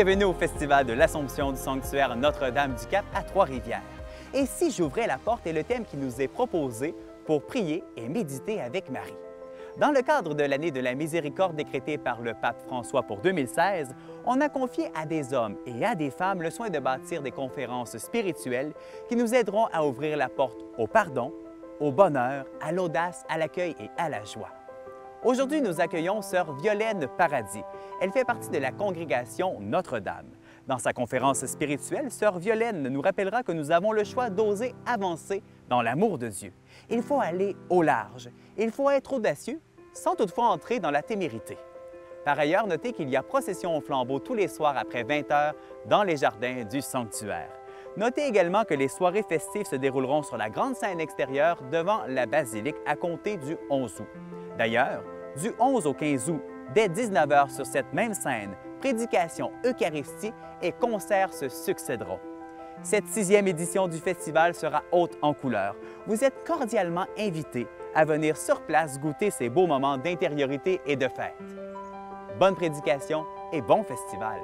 Bienvenue au Festival de l'Assomption du Sanctuaire Notre-Dame-du-Cap à Trois-Rivières. Et si j'ouvrais la porte est le thème qui nous est proposé pour prier et méditer avec Marie. Dans le cadre de l'année de la miséricorde décrétée par le pape François pour 2016, on a confié à des hommes et à des femmes le soin de bâtir des conférences spirituelles qui nous aideront à ouvrir la porte au pardon, au bonheur, à l'audace, à l'accueil et à la joie. Aujourd'hui, nous accueillons Sœur Violaine Paradis. Elle fait partie de la congrégation Notre-Dame. Dans sa conférence spirituelle, Sœur Violaine nous rappellera que nous avons le choix d'oser avancer dans l'amour de Dieu. Il faut aller au large. Il faut être audacieux sans toutefois entrer dans la témérité. Par ailleurs, notez qu'il y a procession au flambeau tous les soirs après 20 heures dans les jardins du sanctuaire. Notez également que les soirées festives se dérouleront sur la grande scène extérieure devant la basilique à compter du 11 août. D'ailleurs, du 11 au 15 août, dès 19 h sur cette même scène, prédication, Eucharistie et concerts se succéderont. Cette sixième édition du festival sera haute en couleurs. Vous êtes cordialement invités à venir sur place goûter ces beaux moments d'intériorité et de fête. Bonne prédication et bon festival!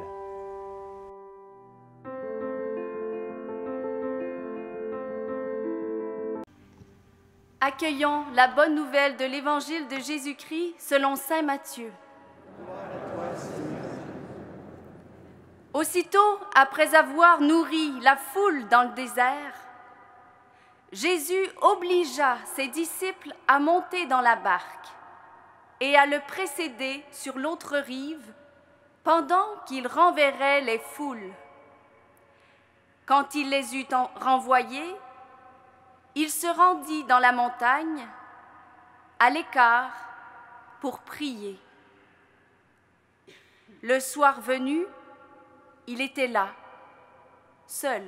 Accueillons la bonne nouvelle de l'Évangile de Jésus-Christ selon Saint Matthieu. Aussitôt, après avoir nourri la foule dans le désert, Jésus obligea ses disciples à monter dans la barque et à le précéder sur l'autre rive pendant qu'il renverrait les foules. Quand il les eut renvoyés, il se rendit dans la montagne, à l'écart, pour prier. Le soir venu, il était là, seul.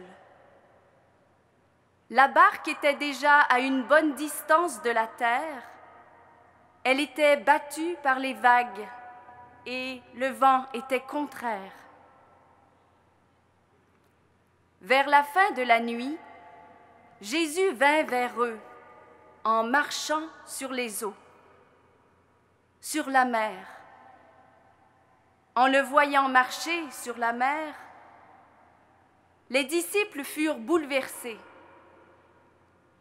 La barque était déjà à une bonne distance de la terre. Elle était battue par les vagues et le vent était contraire. Vers la fin de la nuit, Jésus vint vers eux en marchant sur les eaux, sur la mer. En le voyant marcher sur la mer, les disciples furent bouleversés.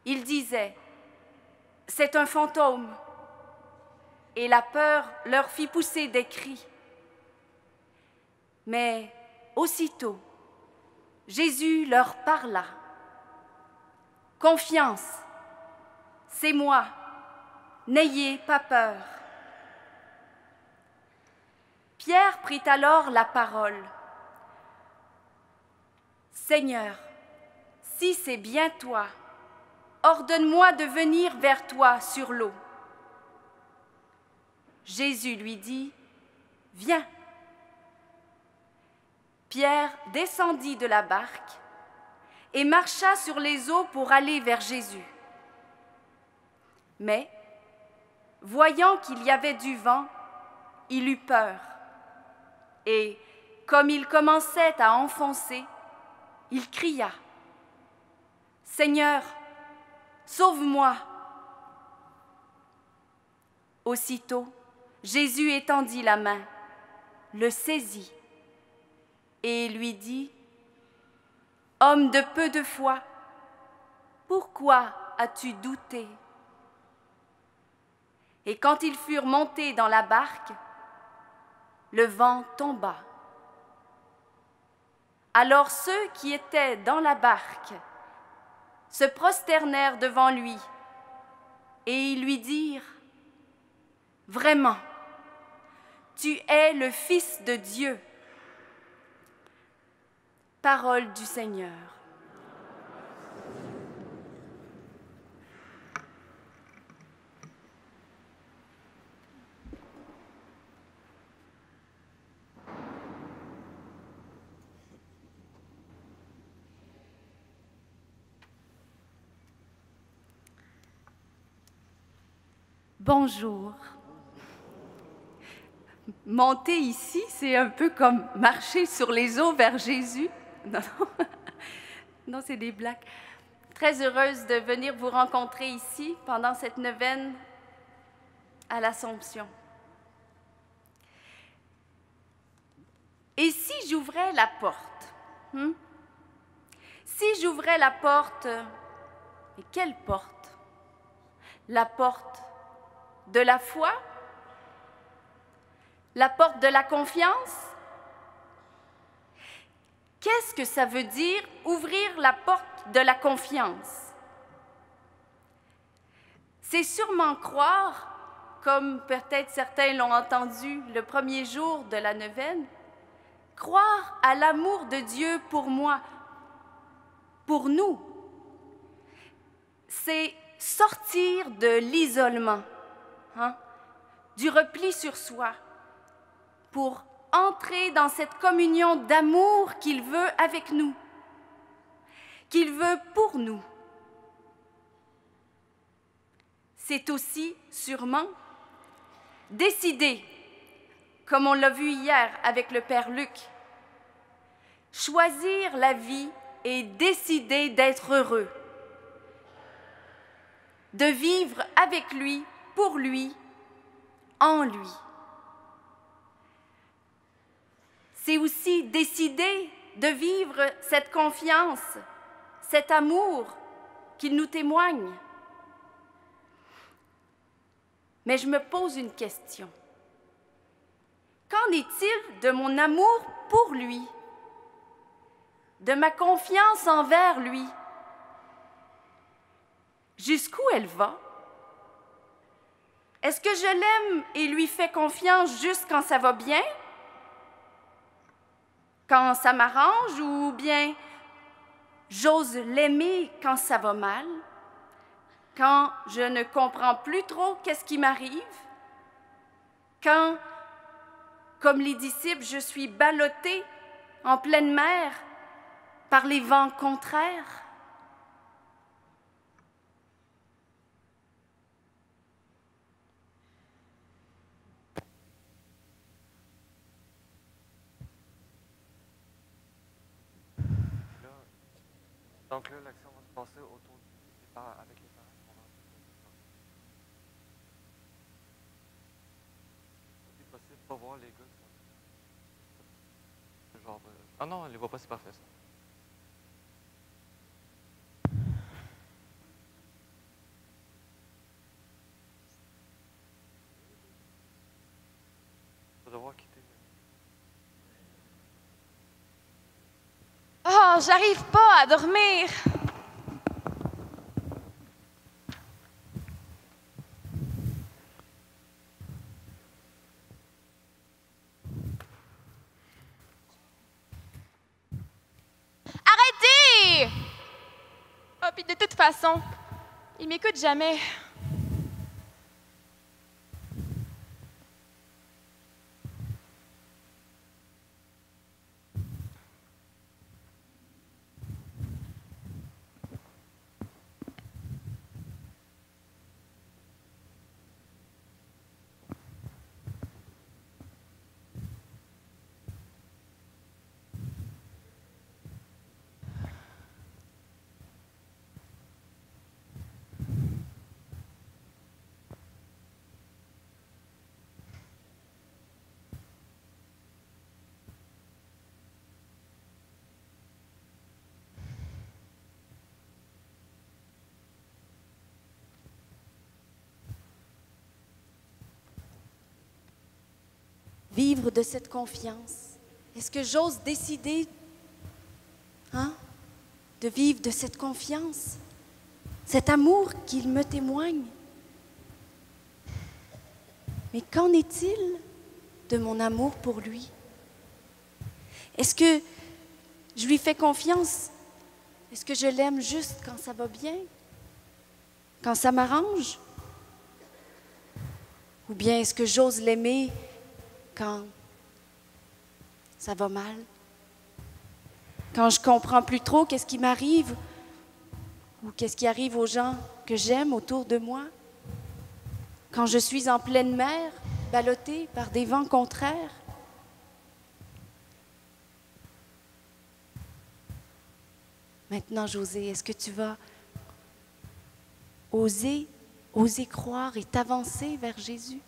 Ils disaient, C'est un fantôme, et la peur leur fit pousser des cris. Mais aussitôt, Jésus leur parla. Confiance, c'est moi, n'ayez pas peur. Pierre prit alors la parole. Seigneur, si c'est bien toi, ordonne-moi de venir vers toi sur l'eau. Jésus lui dit, Viens. Pierre descendit de la barque et marcha sur les eaux pour aller vers Jésus. Mais, voyant qu'il y avait du vent, il eut peur. Et, comme il commençait à enfoncer, il cria, Seigneur, sauve-moi. Aussitôt, Jésus étendit la main, le saisit et lui dit, Homme de peu de foi, pourquoi as-tu douté? Et quand ils furent montés dans la barque, le vent tomba. Alors ceux qui étaient dans la barque se prosternèrent devant lui et ils lui dirent, Vraiment, tu es le Fils de Dieu. Parole du Seigneur. Bonjour. Monter ici, c'est un peu comme marcher sur les eaux vers Jésus. Non, non, non c'est des blagues. Très heureuse de venir vous rencontrer ici pendant cette neuvaine à l'Assomption. Et si j'ouvrais la porte hmm? Si j'ouvrais la porte, et quelle porte? La porte de la foi? La porte de la confiance? Qu'est-ce que ça veut dire ouvrir la porte de la confiance? C'est sûrement croire, comme peut-être certains l'ont entendu le premier jour de la neuvaine, croire à l'amour de Dieu pour moi, pour nous. C'est sortir de l'isolement, hein, du repli sur soi, pour entrer dans cette communion d'amour qu'il veut avec nous, qu'il veut pour nous. C'est aussi sûrement décider, comme on l'a vu hier avec le Père Luc, choisir la vie et décider d'être heureux, de vivre avec lui, pour lui, en lui. C'est aussi décider de vivre cette confiance, cet amour qu'il nous témoigne. Mais je me pose une question. Qu'en est-il de mon amour pour lui, de ma confiance envers lui? Jusqu'où elle va? Est-ce que je l'aime et lui fais confiance juste quand ça va bien? Quand ça m'arrange ou bien j'ose l'aimer quand ça va mal, quand je ne comprends plus trop qu'est-ce qui m'arrive, quand, comme les disciples, je suis ballottée en pleine mer par les vents contraires. Donc là, l'action va se passer autour du par, avec les parents. C'est possible de pas voir les gars. Euh... Ah non, on les voit pas, c'est parfait ça. On va devoir quitter. J'arrive pas à dormir. Arrêtez! Oh, puis de toute façon, il m'écoute jamais. Vivre de cette confiance? Est-ce que j'ose décider hein, de vivre de cette confiance, cet amour qu'il me témoigne? Mais qu'en est-il de mon amour pour lui? Est-ce que je lui fais confiance? Est-ce que je l'aime juste quand ça va bien? Quand ça m'arrange? Ou bien est-ce que j'ose l'aimer quand ça va mal, quand je comprends plus trop qu'est-ce qui m'arrive ou qu'est-ce qui arrive aux gens que j'aime autour de moi, quand je suis en pleine mer, ballottée par des vents contraires? Maintenant, José, est-ce que tu vas oser, oser croire et t'avancer vers Jésus?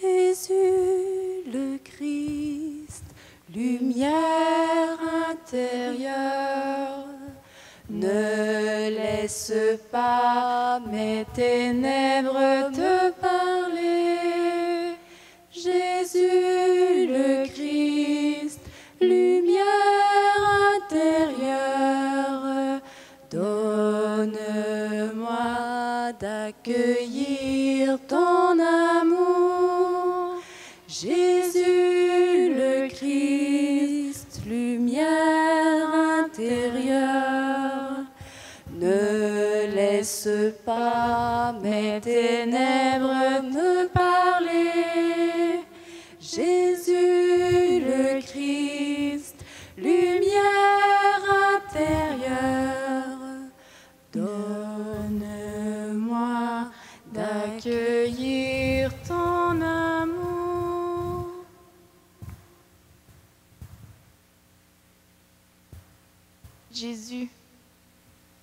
Jésus le Christ, lumière intérieure, ne laisse pas mes ténèbres te parler. Jésus le Christ, lumière intérieure, donne-moi d'accueillir ton amour. Jésus le Christ, lumière intérieure, ne laisse pas mes ténèbres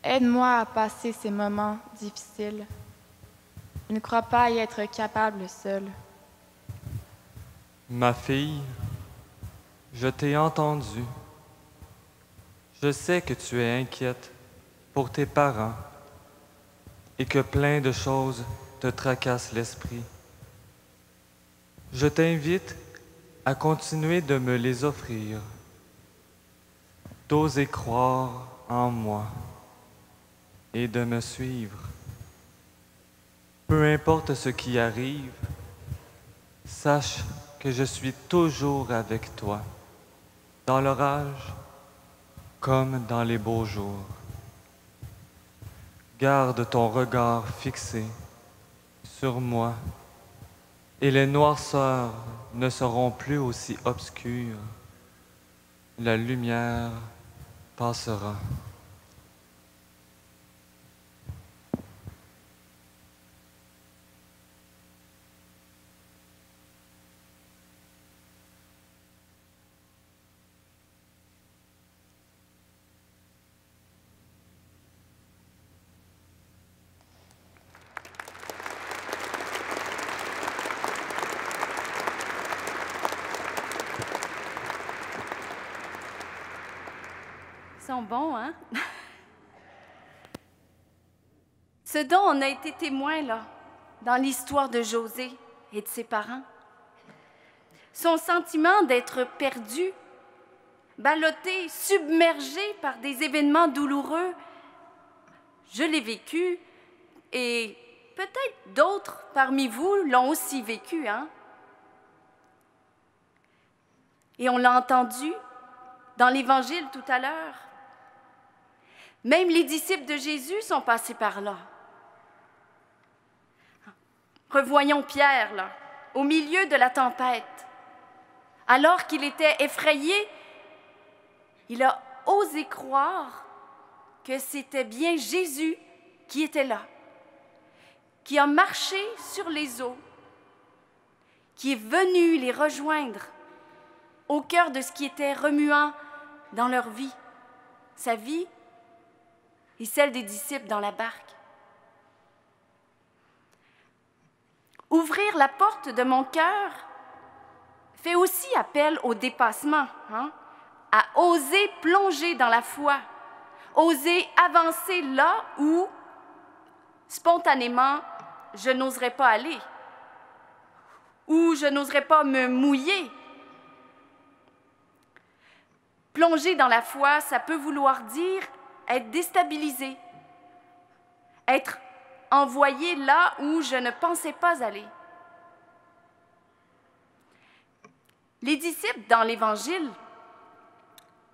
aide-moi à passer ces moments difficiles. Je ne crois pas y être capable seul. Ma fille, je t'ai entendu. Je sais que tu es inquiète pour tes parents et que plein de choses te tracassent l'esprit. Je t'invite à continuer de me les offrir, d'oser croire en moi et de me suivre. Peu importe ce qui arrive, sache que je suis toujours avec toi, dans l'orage comme dans les beaux jours. Garde ton regard fixé sur moi et les noirceurs ne seront plus aussi obscures. La lumière passera. Bons, hein? Ce dont on a été témoin, là, dans l'histoire de José et de ses parents. Son sentiment d'être perdu, ballotté, submergé par des événements douloureux, je l'ai vécu et peut-être d'autres parmi vous l'ont aussi vécu, hein? Et on l'a entendu dans l'Évangile tout à l'heure. Même les disciples de Jésus sont passés par là. Revoyons Pierre, là, au milieu de la tempête. Alors qu'il était effrayé, il a osé croire que c'était bien Jésus qui était là, qui a marché sur les eaux, qui est venu les rejoindre au cœur de ce qui était remuant dans leur vie, sa vie et celle des disciples dans la barque. Ouvrir la porte de mon cœur fait aussi appel au dépassement, hein, à oser plonger dans la foi, oser avancer là où, spontanément, je n'oserais pas aller, où je n'oserais pas me mouiller. Plonger dans la foi, ça peut vouloir dire être déstabilisé, être envoyé là où je ne pensais pas aller. Les disciples dans l'Évangile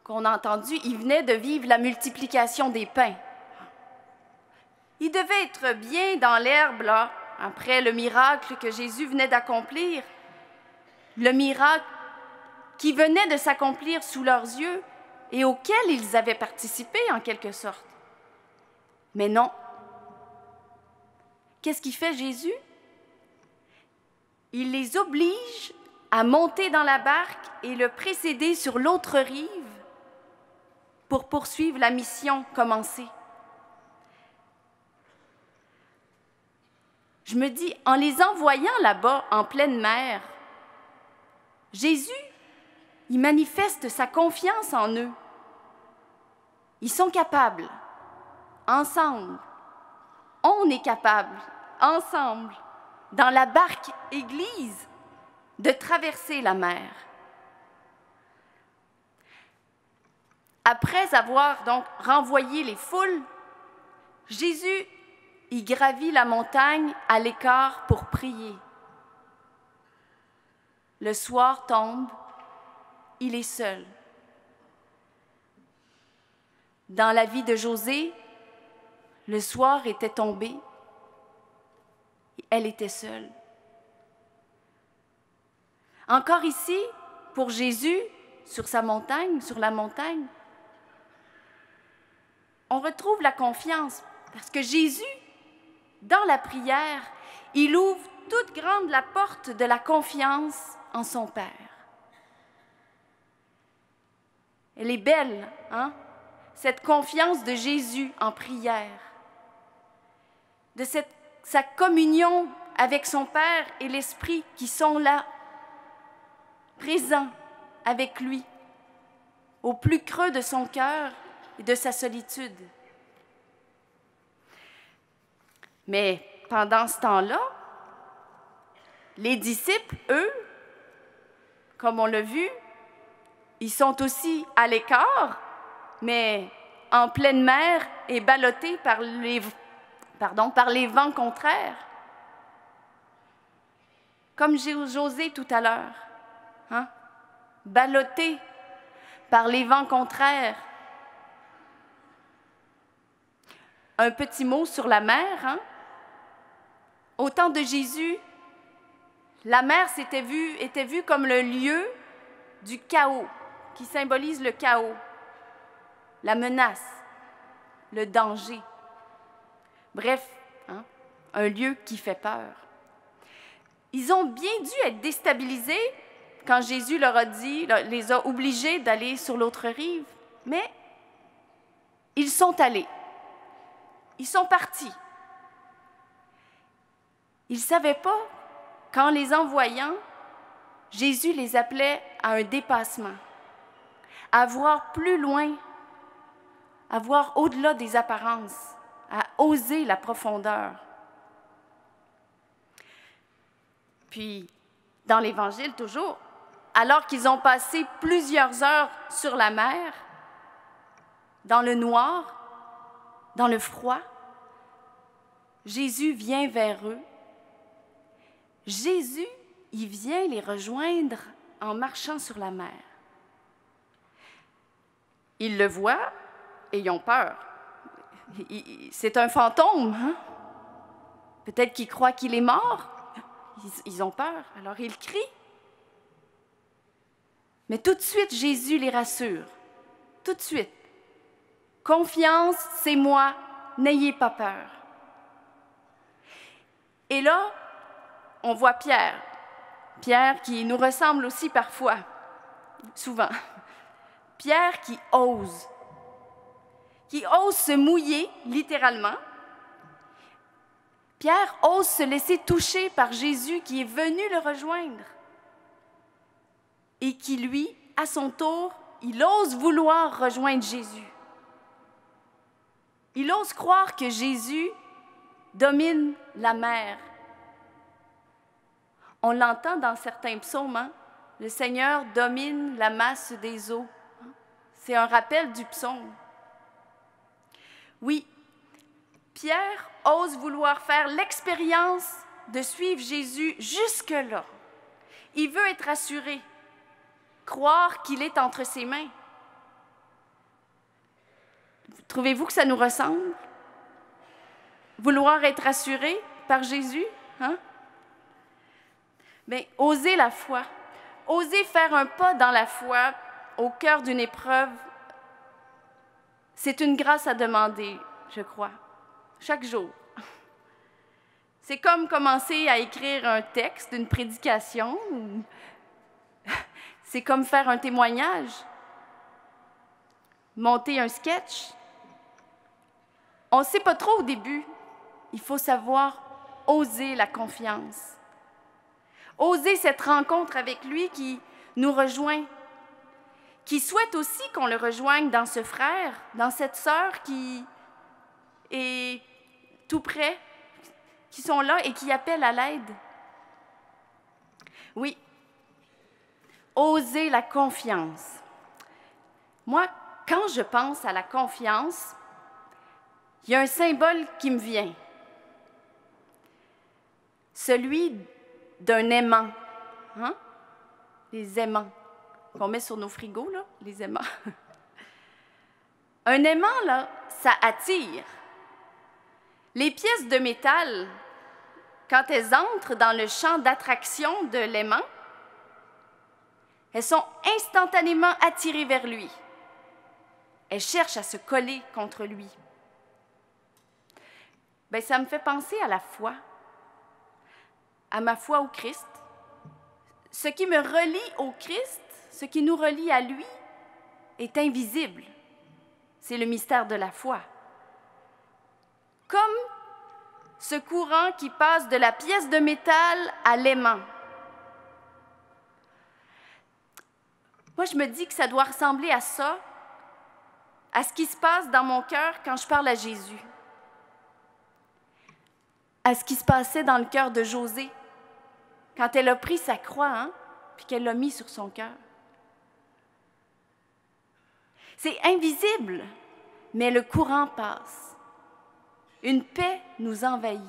qu'on a entendu, ils venaient de vivre la multiplication des pains. Ils devaient être bien dans l'herbe, là, après le miracle que Jésus venait d'accomplir. Le miracle qui venait de s'accomplir sous leurs yeux et auquel ils avaient participé en quelque sorte. Mais non. Qu'est-ce qu'il fait Jésus? Il les oblige à monter dans la barque et le précéder sur l'autre rive pour poursuivre la mission commencée. je me dis, en les envoyant là-bas en pleine mer, Jésus, il manifeste sa confiance en eux. Ils sont capables, ensemble. On est capable, ensemble, dans la barque Église, de traverser la mer. Après avoir donc renvoyé les foules, Jésus y gravit la montagne à l'écart pour prier. Le soir tombe, il est seul. Dans la vie de José, le soir était tombé, elle était seule. Encore ici, pour Jésus, sur sa montagne, sur la montagne, on retrouve la confiance parce que Jésus, dans la prière, il ouvre toute grande la porte de la confiance en son Père. Elle est belle, hein? Cette confiance de Jésus en prière, de cette, sa communion avec son Père et l'Esprit qui sont là, présents avec lui, au plus creux de son cœur et de sa solitude. Mais pendant ce temps-là, les disciples, eux, comme on l'a vu, ils sont aussi à l'écart, mais en pleine mer et ballottés par les, pardon, par les vents contraires. Comme José tout à l'heure, hein? ballottés par les vents contraires. Un petit mot sur la mer. Hein? Au temps de Jésus, la mer était vue, était vue comme le lieu du chaos, qui symbolise le chaos, la menace, le danger. Bref, hein, un lieu qui fait peur. Ils ont bien dû être déstabilisés quand Jésus leur a dit, les a obligés d'aller sur l'autre rive, mais ils sont allés. Ils sont partis. Ils ne savaient pas qu'en les envoyant, Jésus les appelait à un dépassement, à voir plus loin, à voir au-delà des apparences, à oser la profondeur. Puis, dans l'Évangile toujours, alors qu'ils ont passé plusieurs heures sur la mer, dans le noir, dans le froid, Jésus vient vers eux Jésus, il vient les rejoindre en marchant sur la mer. Ils le voient ont peur. C'est un fantôme. Hein? Peut-être qu'ils croient qu'il est mort. Ils ont peur. Alors ils crient. Mais tout de suite, Jésus les rassure. Tout de suite. Confiance, c'est moi. N'ayez pas peur. Et là, on voit Pierre. Pierre qui nous ressemble aussi parfois, souvent. Pierre qui ose, qui ose se mouiller littéralement. Pierre ose se laisser toucher par Jésus qui est venu le rejoindre et qui, lui, à son tour, il ose vouloir rejoindre Jésus. Il ose croire que Jésus domine la mer, on l'entend dans certains psaumes, hein. le Seigneur domine la masse des eaux. C'est un rappel du psaume. Oui, Pierre ose vouloir faire l'expérience de suivre Jésus jusque-là. Il veut être assuré, croire qu'il est entre ses mains. Trouvez-vous que ça nous ressemble? Vouloir être assuré par Jésus? Hein? Mais oser la foi, oser faire un pas dans la foi au cœur d'une épreuve, c'est une grâce à demander, je crois, chaque jour. C'est comme commencer à écrire un texte, une prédication. C'est comme faire un témoignage, monter un sketch. On ne sait pas trop au début. Il faut savoir oser la confiance. Oser cette rencontre avec lui qui nous rejoint, qui souhaite aussi qu'on le rejoigne dans ce frère, dans cette sœur qui est tout près, qui sont là et qui appellent à l'aide. Oui, oser la confiance. Moi, quand je pense à la confiance, il y a un symbole qui me vient. Celui d'un aimant. Hein? Les aimants qu'on met sur nos frigos, là, les aimants. Un aimant, là, ça attire. Les pièces de métal, quand elles entrent dans le champ d'attraction de l'aimant, elles sont instantanément attirées vers lui. Elles cherchent à se coller contre lui. Bien, ça me fait penser à la foi, à ma foi au Christ. Ce qui me relie au Christ, ce qui nous relie à lui, est invisible. C'est le mystère de la foi. Comme ce courant qui passe de la pièce de métal à l'aimant. Moi, je me dis que ça doit ressembler à ça, à ce qui se passe dans mon cœur quand je parle à Jésus, à ce qui se passait dans le cœur de José quand elle a pris sa croix, hein, puis qu'elle l'a mis sur son cœur. C'est invisible, mais le courant passe. Une paix nous envahit.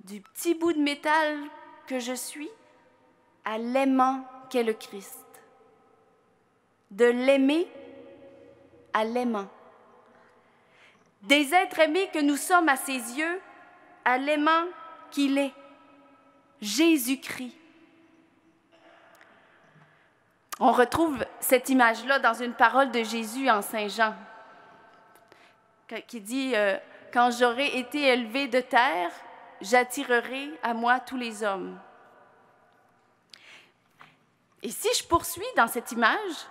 Du petit bout de métal que je suis à l'aimant qu'est le Christ. De l'aimer à l'aimant. Des êtres aimés que nous sommes à ses yeux à l'aimant qu'il est. Jésus-Christ. On retrouve cette image-là dans une parole de Jésus en Saint Jean, qui dit, euh, Quand j'aurai été élevé de terre, j'attirerai à moi tous les hommes. Et si je poursuis dans cette image,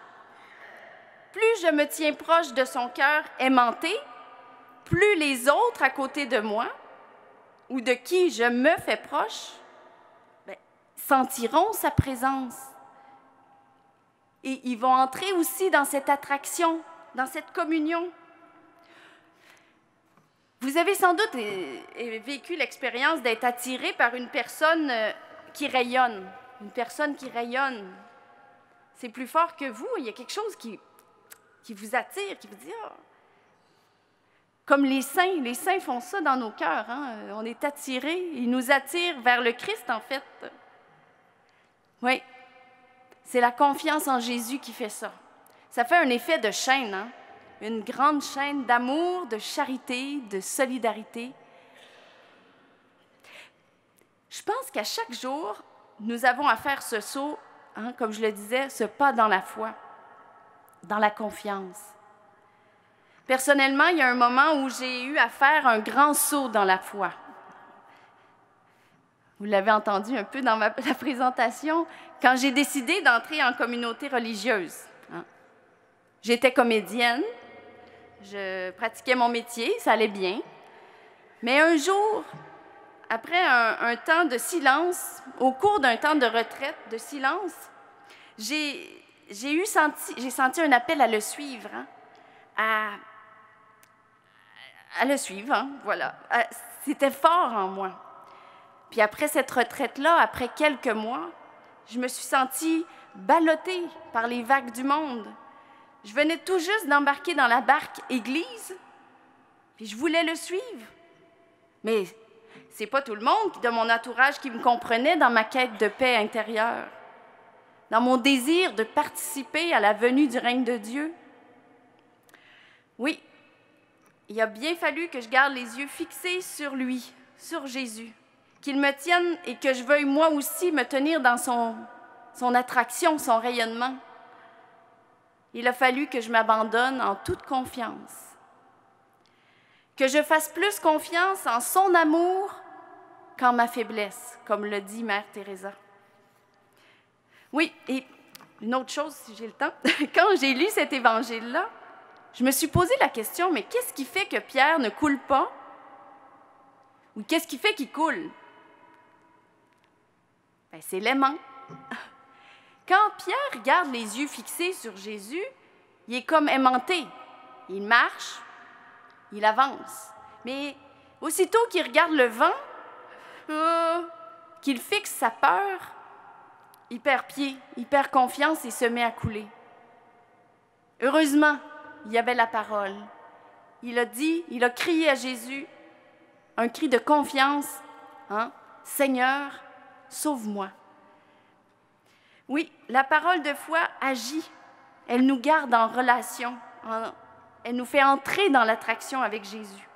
plus je me tiens proche de son cœur aimanté, plus les autres à côté de moi, ou de qui je me fais proche, sentiront sa présence. Et ils vont entrer aussi dans cette attraction, dans cette communion. Vous avez sans doute vécu l'expérience d'être attiré par une personne euh, qui rayonne, une personne qui rayonne. C'est plus fort que vous, il y a quelque chose qui, vous attire, qui vous dit, ah. comme les saints, les saints font ça dans nos cœurs, hein. on est attirés, ils nous attirent vers le Christ en fait. Oui, c'est la confiance en Jésus qui fait ça. Ça fait un effet de chaîne, hein? une grande chaîne d'amour, de charité, de solidarité. Je pense qu'à chaque jour, nous avons à faire ce saut, hein, comme je le disais, ce pas dans la foi, dans la confiance. Personnellement, il y a un moment où j'ai eu à faire un grand saut dans la foi. Vous l'avez entendu un peu dans la présentation, quand j'ai décidé d'entrer en communauté religieuse. Hein. J'étais comédienne, je pratiquais mon métier, ça allait bien. Mais un jour, après un, temps de silence, au cours d'un temps de retraite, de silence, j'ai, senti, senti un appel à le suivre, hein, à, à le suivre, hein, voilà. C'était fort en moi. Puis après cette retraite-là, après quelques mois, je me suis sentie ballottée par les vagues du monde. Je venais tout juste d'embarquer dans la barque Église, puis je voulais le suivre. Mais c'est pas tout le monde de mon entourage qui me comprenait dans ma quête de paix intérieure, dans mon désir de participer à la venue du règne de Dieu. Oui, il a bien fallu que je garde les yeux fixés sur lui, sur Jésus qu'il me tienne et que je veuille moi aussi me tenir dans son, attraction, son rayonnement. Il a fallu que je m'abandonne en toute confiance, que je fasse plus confiance en son amour qu'en ma faiblesse, comme le dit Mère Teresa. Oui, et une autre chose, si j'ai le temps, quand j'ai lu cet évangile-là, je me suis posé la question, mais qu'est-ce qui fait que Pierre ne coule pas? Ou qu'est-ce qui fait qu'il coule? Ben, c'est l'aimant. Quand Pierre garde les yeux fixés sur Jésus, il est comme aimanté. Il marche, il avance. Mais aussitôt qu'il regarde le vent, euh, qu'il fixe sa peur, il perd pied, il perd confiance et se met à couler. Heureusement, il y avait la parole. Il a dit, il a crié à Jésus, un cri de confiance, hein? Seigneur, sauve-moi. Oui, la parole de foi agit. Elle nous garde en relation. elle nous fait entrer dans l'attraction avec Jésus.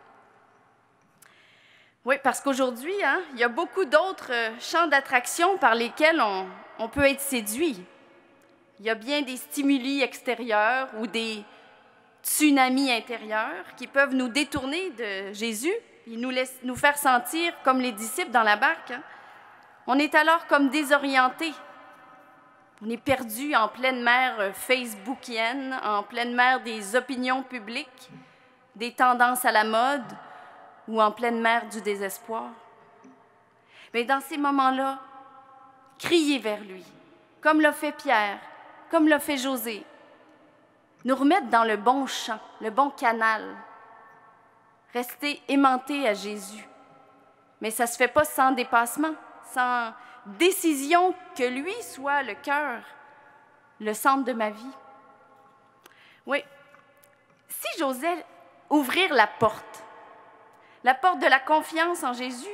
Oui, parce qu'aujourd'hui, hein, il y a beaucoup d'autres euh, champs d'attraction par lesquels on, peut être séduit. Il y a bien des stimuli extérieurs ou des tsunamis intérieurs qui peuvent nous détourner de Jésus et nous, laissent, nous faire sentir comme les disciples dans la barque. Hein. On est alors comme désorientés. On est perdu en pleine mer euh, facebookienne, en pleine mer des opinions publiques, des tendances à la mode ou en pleine mer du désespoir. Mais dans ces moments-là, criez vers lui, comme l'a fait Pierre, comme l'a fait José. Nous remettre dans le bon champ, le bon canal. Rester aimanté à Jésus. Mais ça ne se fait pas sans dépassement, sans décision que lui soit le cœur, le centre de ma vie. Oui, si j'osais ouvrir la porte, la porte de la confiance en Jésus,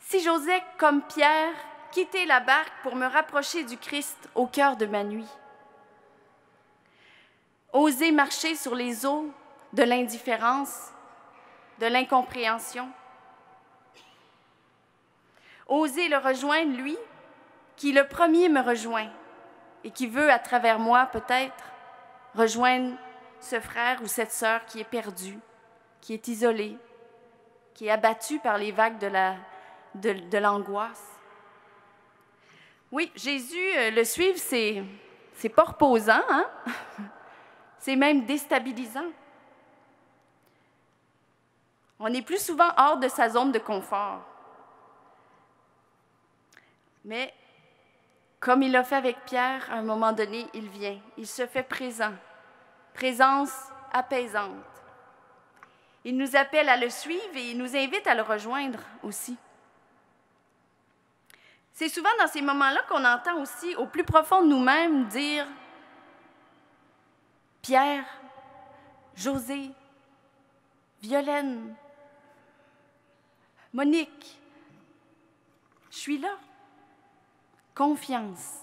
si j'osais, comme Pierre, quitter la barque pour me rapprocher du Christ au cœur de ma nuit, oser marcher sur les eaux de l'indifférence, de l'incompréhension, oser le rejoindre, lui, qui le premier me rejoint et qui veut, à travers moi peut-être, rejoindre ce frère ou cette sœur qui est perdu, qui est isolé, qui est abattu par les vagues de la de, l'angoisse. Oui, Jésus, euh, le suivre, c'est, c'est pas reposant, hein? c'est même déstabilisant. On est plus souvent hors de sa zone de confort. Mais comme il l'a fait avec Pierre, à un moment donné, il vient, il se fait présent, présence apaisante. Il nous appelle à le suivre et il nous invite à le rejoindre aussi. C'est souvent dans ces moments-là qu'on entend aussi au plus profond de nous-mêmes dire Pierre, José, Violaine, Monique, je suis là. Confiance.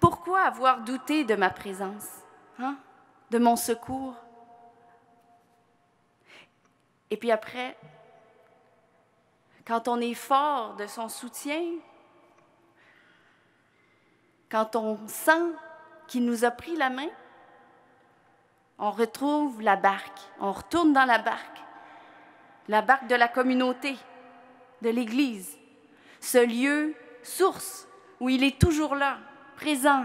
Pourquoi avoir douté de ma présence, hein? de mon secours? Et puis après, quand on est fort de son soutien, quand on sent qu'il nous a pris la main, on retrouve la barque, on retourne dans la barque, la barque de la communauté, de l'Église, ce lieu source où il est toujours là, présent,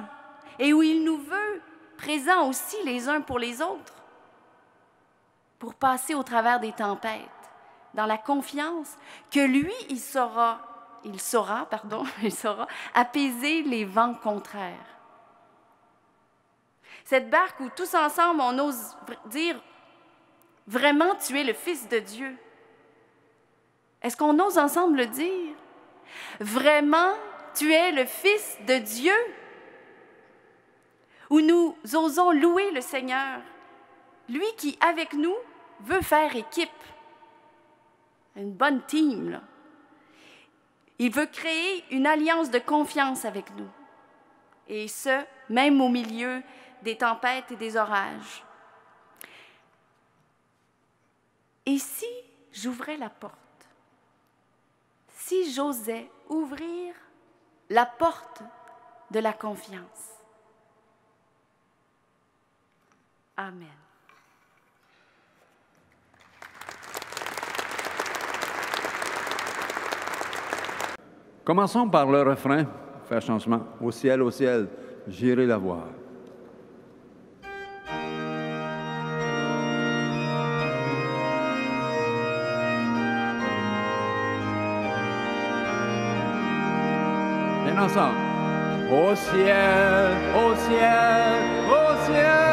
et où il nous veut présents aussi les uns pour les autres, pour passer au travers des tempêtes dans la confiance que lui, il saura, il saura, pardon, il saura apaiser les vents contraires. Cette barque où tous ensemble on ose dire vraiment tu es le Fils de Dieu. Est-ce qu'on ose ensemble le dire? Vraiment tu es le Fils de Dieu? Où nous osons louer le Seigneur, lui qui avec nous veut faire équipe une bonne team. Là. Il veut créer une alliance de confiance avec nous. Et ce, même au milieu des tempêtes et des orages. Et si j'ouvrais la porte? Si j'osais ouvrir la porte de la confiance? Amen. Commençons par le refrain, faire changement. Au ciel, au ciel, j'irai la voir. Bien ensemble. Au ciel, au ciel, au